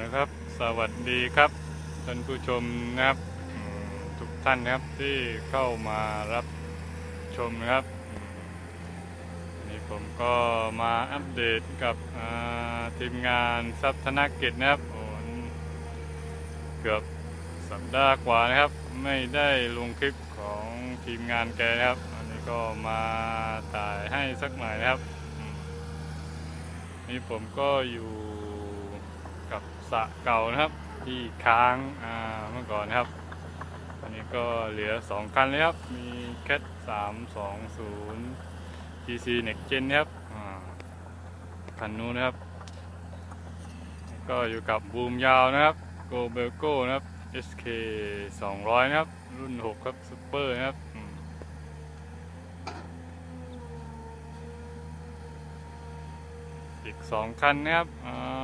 นะครับ สวัสดีครับท่านผู้ชมนะครับทุกท่านนะครับที่เข้ามารับชมนะครับนี่ผมก็มาอัปเดตกับทีมงานทรัพย์ธนกิจนะครับเกือบสัปดาห์กว่านะครับ ไม่ได้ลงคลิปของทีมงานแกนะครับ อันนี้ก็มาถ่ายให้สักหน่อยนะครับ นี่ผมก็อยู่ สะเก่านะครับที่ค้างเมื่อก่อนนะครับ อันนี้ก็เหลือ 2 คันเลยครับ มีแคท320 GC Next Gen นะครับคันนู้นนะครับ ก็อยู่กับบูมยาวนะครับ Go b e l g o นะครับ SK 200 นะครับ รุ่น 6 ครับซูเปอร์นะครับอีก 2 คันนะครับอ่า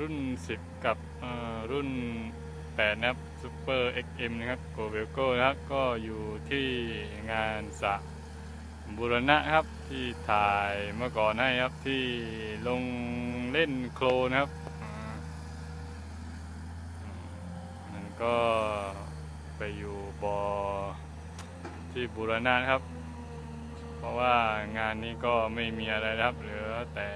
รุ่น 10 กับรุ่น 8 นะครับ Super XM นะครับ g o b e l g o นะครับก็อยู่ที่งานสะบุรณะครับที่ถ่ายเมื่อก่อนให้ครับที่ลงเล่นโคลนะครับนั่นก็ไปอยู่บอที่บุรณะครับ เพราะว่างานนี้ก็ไม่มีอะไรครับเหลือแต่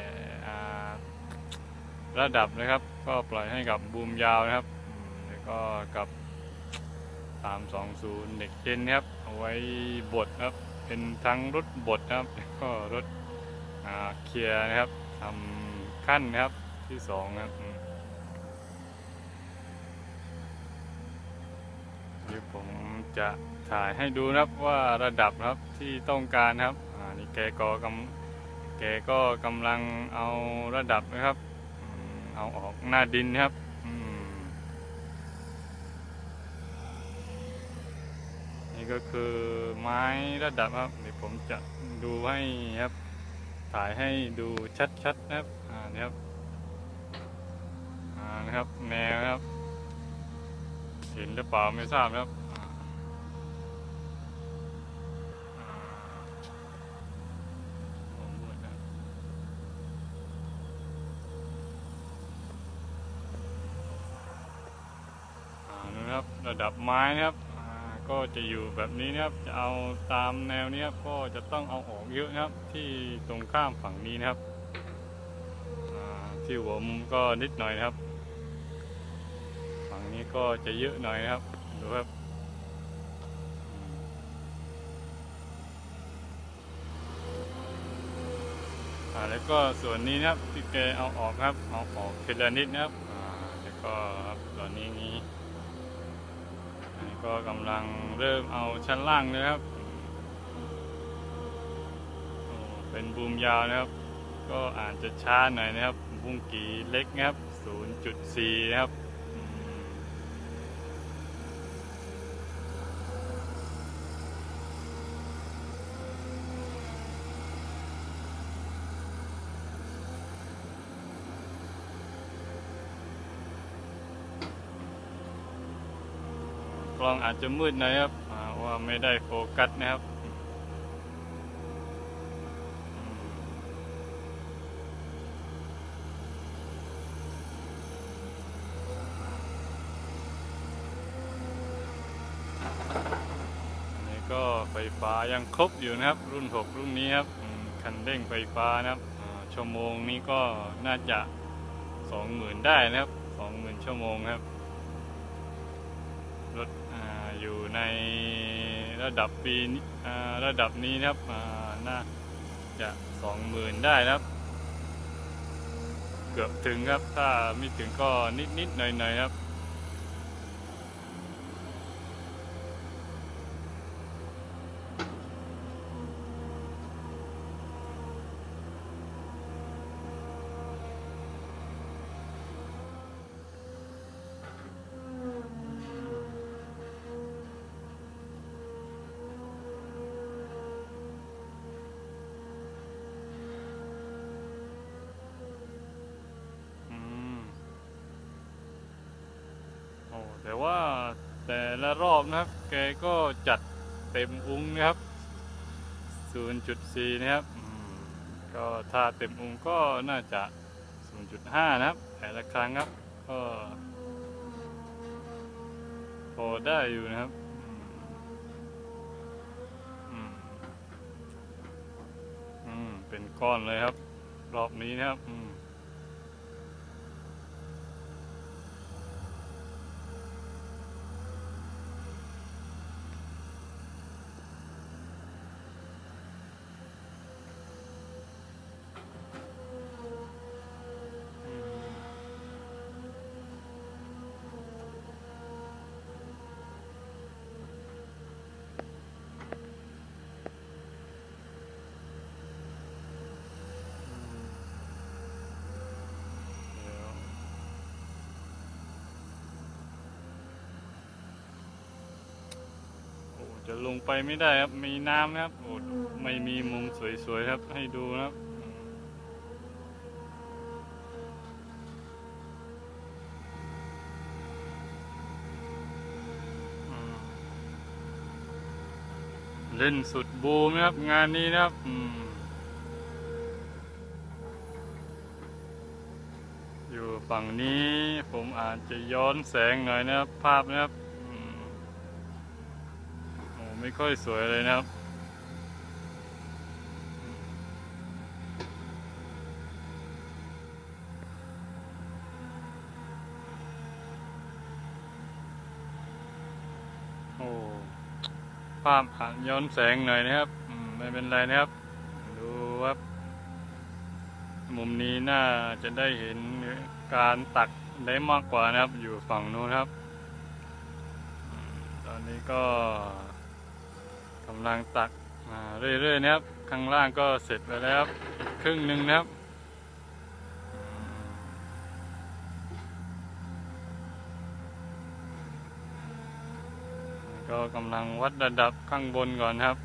ระดับนะครับ ก็ปล่อยให้กับบูมยาวนะครับ แล้วก็กับ 320 เด็กเจนนะครับเอาไว้บดครับ เป็นทั้งรถบดครับ แล้วก็รถเคลียร์นะครับทำขั้นนะครับที่สองครับเดี๋ยวผมจะถ่ายให้ดูนะครับว่าระดับครับที่ต้องการครับ อ่านี่แกก็กำแกก็กำลังเอาระดับนะครับ เอาออกหน้าดินครับอืมนี่ก็คือไม้ระดับครับเดี๋ยวผมจะดูให้ครับ ถ่ายให้ดูชัดๆนะครับอ่านี่ครับอ่านะครับแนวครับ เห็นหรือเปล่าไม่ทราบครับ ไม้นะครับก็จะอยู่แบบนี้นะครับ จะเอาตามแนวนี้ครับก็จะต้องเอาออกเยอะนะครับ ที่ตรงข้ามฝั่งนี้นะครับที่หัวมุมก็นิดหน่อยนะครับ ฝั่งนี้ก็จะเยอะหน่อยนะครับดูครับแล้วก็ส่วนนี้นะครับที่แกเอาออกครับเอาออกทีละนิดนะครับแล้วก็ครับตอนนี้นี้ ก็กำลังเริ่มเอาชั้นล่างนะครับ เป็นบูมยาวนะครับ ก็อาจจะช้าหน่อยนะครับบุ้งกีเล็กนะครับ 0.4 นะครับ กล้องอาจจะมืดน่อยครับว่าไม่ได้โฟกัสนะครับนนี้ก็ไฟฟ้ายังครบอยู่นะครับ รุ่น 6 รุ่นนี้ครับคันเร่งไฟฟ้านะครับชั่วโมงนี้ก็น่าจะ 20,000 ได้นะครับ 20,000 ชั่วโมงครับรถ อยู่ในระดับปีนี้ระดับนี้นะครับน่าจะสองหมื่นได้นะครับ เกือบถึงครับถ้าไม่ถึงก็นิดนิดๆหน่อยหน่อยๆครับ อืมโอ้ แต่ว่าแต่ละรอบนะครับ แกก็จัดเต็มอุ้งนะครับ 0.4 นะครับ ก็ถ้าเต็มอุ้งก็น่าจะ 0.5 นะครับ แต่ละครั้งครับ ก็พอได้อยู่นะครับอืมอืมเป็นก้อนเลยครับ รอบนี้นะครับ จะลงไปไม่ได้ครับ มีน้ำนะครับ โอ้ไม่มีมุมสวยๆครับ ให้ดูนะครับเล่นสุดบูมนะครับ งานนี้นะครับอยู่ฝั่งนี้ผมอาจจะย้อนแสงหน่อยนะครับ ภาพนะครับ ไม่ค่อยสวยเลยนะครับ โอ้ภาพอาจย้อนแสงหน่อยนะครับไม่เป็นไรนะครับ ดูครับมุมนี้น่าจะได้เห็นการตักได้มากกว่านะครับ อยู่ฝั่งนู้นครับ ตอนนี้ก็ กำลังตักมาเรื่อยๆนะครับ ข้างล่างก็เสร็จไปแล้วครึ่งหนึ่งนะครับก็กำลังวัดระดับข้างบนก่อนครับ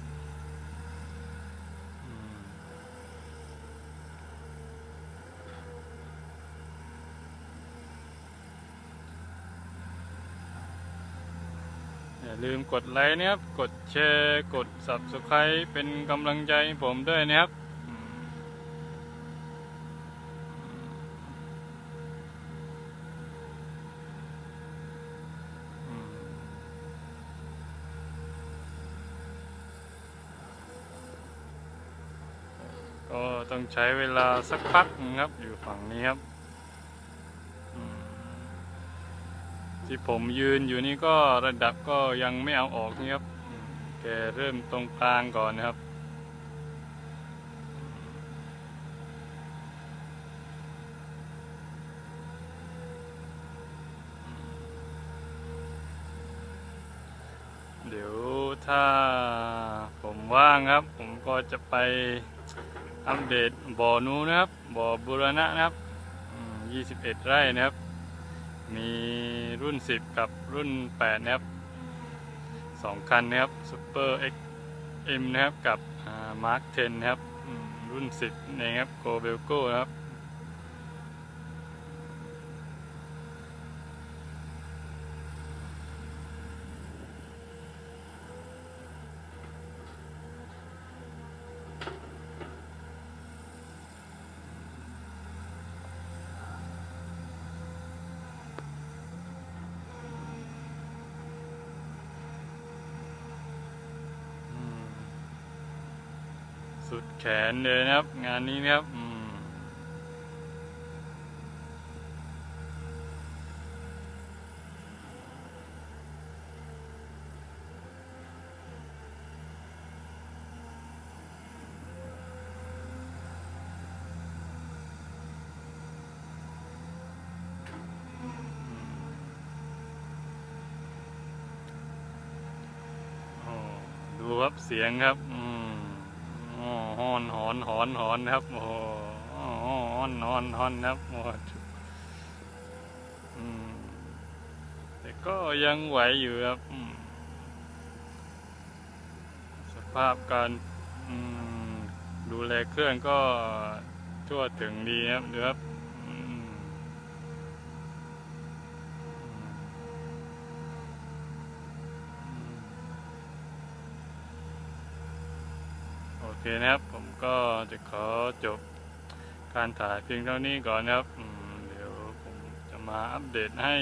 อย่าลืมกดไลค์นะครับ กดแชร์ กด Subscribe เป็นกำลังใจผมด้วยนะครับก็ต้องใช้เวลาสักพักนึงครับอยู่ฝั่งนี้ครับ ที่ผมยืนอยู่นี่ก็ระดับก็ยังไม่เอาออกนี่ครับแกเริ่มตรงกลางก่อนนะครับเดี๋ยวถ้าผมว่างครับ ผมก็จะไปอัปเดตบ่อนูนะครับ บ่อบุรณะนะครับ 21 ไร่นะครับ มีรุ่น 10 กับรุ่น8นะครับสองคันนะครับ Super X M นะครับกับมา Mark 10นะครับรุ่น 10นะครับ Go Belco นะครับ สุดแขนเลยนะครับ งานนี้นะครับอืมดูครับเสียงครับ อ้ฮอนหอนหอนหอนครับโอ้โหอนหอนหอนครับโอ้อืมแต่ก็ยังไหวอยู่ครับสภาพการดูแลเครื่องก็ทั่วถึงดีครับดูครับโอเคนะครับ ก็จะขอจบการถ่ายเพียงเท่านี้ก่อนนะครับเดี๋ยวผมจะมาอัปเดตให้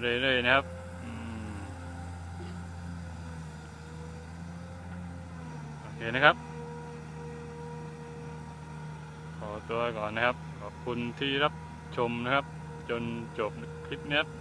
เรื่อยๆนะครับอโอเคนะครับ ขอตัวก่อนนะครับ ขอบคุณที่รับชมนะครับ จนจบคลิปนี้